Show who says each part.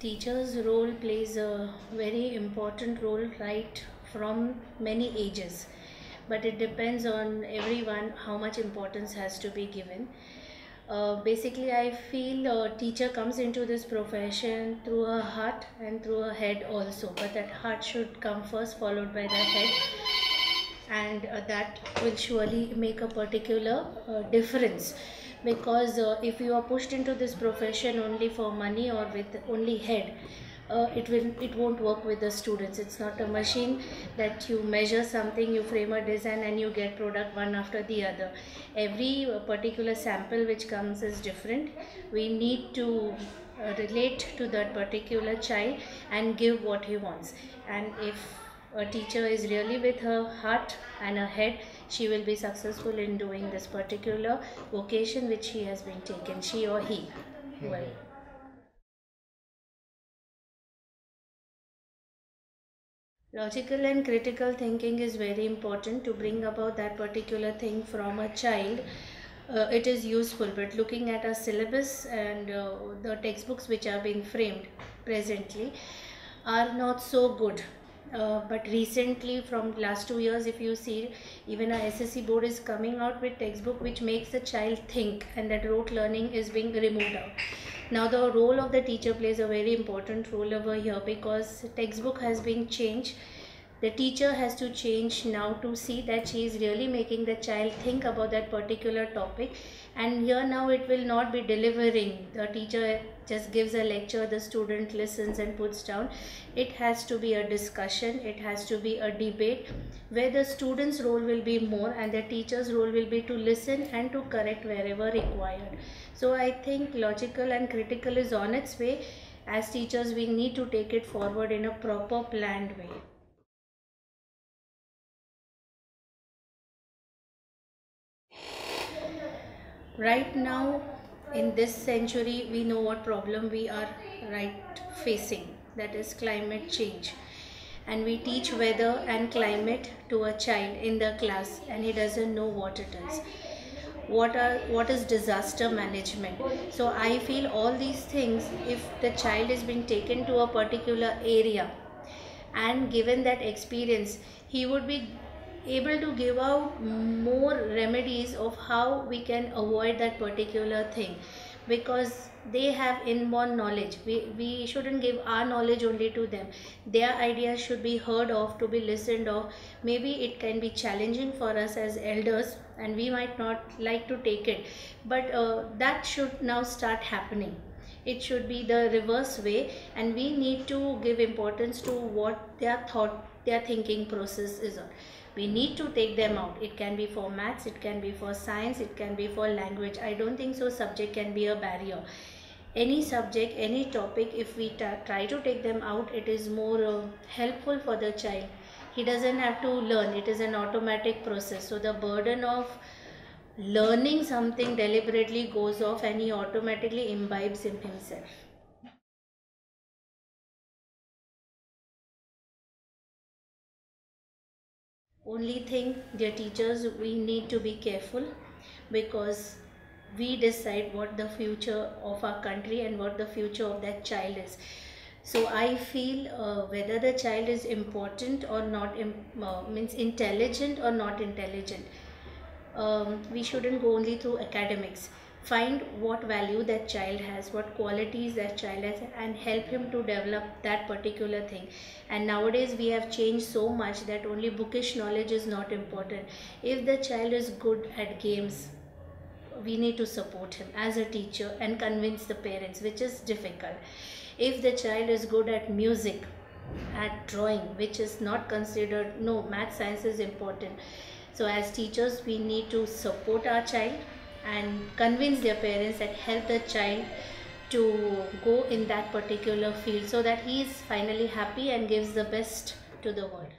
Speaker 1: teacher's role plays a very important role right from many ages. But it depends on everyone how much importance has to be given. Uh, basically i feel a teacher comes into this profession through her heart and through her head also. But that heart should come first followed by the head. And uh, that will surely make a particular uh, difference because uh, if you are pushed into this profession only for money or with only head uh, it will it won't work with the students. It's not a machine that you measure something you frame a design and you get product one after the other. Every uh, particular sample which comes is different. We need to uh, relate to that particular child and give what he wants. And if a teacher is really with her heart and her head she will be successful in doing this particular vocation which she has been taken she or he. Well. Logical and critical thinking is very important to bring about that particular thing from a child. Uh, it is useful but looking at a syllabus and uh, the textbooks which are being framed presently are not so good uh, but recently from last two years if you see even our ssc board is coming out with textbook which makes the child think and that rote learning is being removed out. Now the role of the teacher plays a very important role over here because textbook has been changed the teacher has to change now to see that she is really making the child think about that particular topic. And here now it will not be delivering. The teacher just gives a lecture the student listens and puts down. It has to be a discussion it has to be a debate where the student's role will be more and the teacher's role will be to listen and to correct wherever required. So i think logical and critical is on its way. As teachers we need to take it forward in a proper planned way right now in this century we know what problem we are right facing that is climate change. And we teach weather and climate to a child in the class and he doesn't know what it is. What are what is disaster management? So i feel all these things if the child is being taken to a particular area and given that experience he would be able to give out more remedies of how we can avoid that particular thing. Because they have inborn knowledge. We, we shouldn't give our knowledge only to them. Their ideas should be heard of to be listened of. Maybe it can be challenging for us as elders and we might not like to take it. But uh, that should now start happening. It should be the reverse way and we need to give importance to what their thought their thinking process is on we need to take them out. It can be for maths it can be for science it can be for language. I don't think so subject can be a barrier. Any subject any topic if we try to take them out it is more uh, helpful for the child. He doesn't have to learn. It is an automatic process. So the burden of learning something deliberately goes off and he automatically imbibes in himself only thing dear teachers we need to be careful because we decide what the future of our country and what the future of that child is. So i feel uh, whether the child is important or not uh, means intelligent or not intelligent um, we shouldn't go only through academics find what value that child has what qualities that child has and help him to develop that particular thing. And nowadays we have changed so much that only bookish knowledge is not important. If the child is good at games we need to support him as a teacher and convince the parents which is difficult. If the child is good at music at drawing which is not considered no math science is important. So as teachers we need to support our child and convince their parents that help the child to go in that particular field so that he is finally happy and gives the best to the world